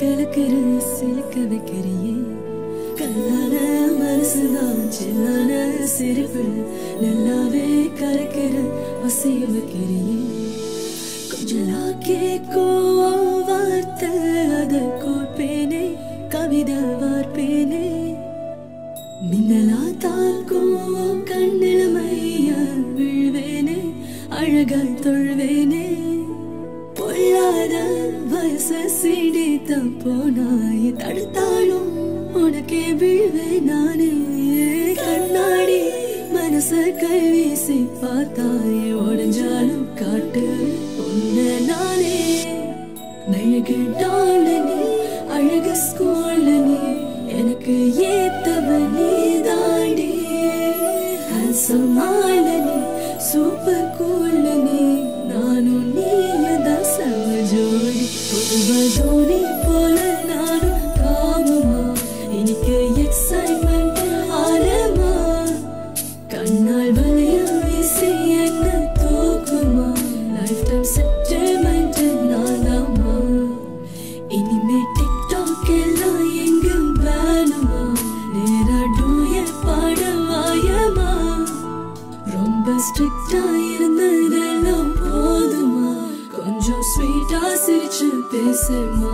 கலக்கிற சிலுக்க வைக்கிறியே. கல்லான மனசுதான் சில்லான சிரிப்பு. நல்லாவே கலக்கிற வசிய வைக்கிறியே. கொஞ்சலா கேட்கும் வார்த்தை அது கோப்பேனே கவிதை வார்ப்பேனே. மின்னலா தாக்கும் கண்ணிலமைய விழுவேனே அழகால் தொழுவேனே. பொல்லாத வயசு சீடித்த போனாய் தடுத்தாலும் உனக்கே விழுவேன் நானே. கண்ணாடி மனச கை வீசி பார்த்தாய்? உடஞ்சாலும் காட்டு உன்ன நானே. மெழுகு டாலனி அழகு ஸ்கூலனி எனக்கு ஏத்தவ நீ தாண்டி ஹேண்ட்ஸமான சூப்பர் கூலனி ஸ்ட்ரிக்டா இருந்ததெல்லாம் போதுமா? கொஞ்சம் ஸ்வீட்டா சிரிச்சு பேசுமா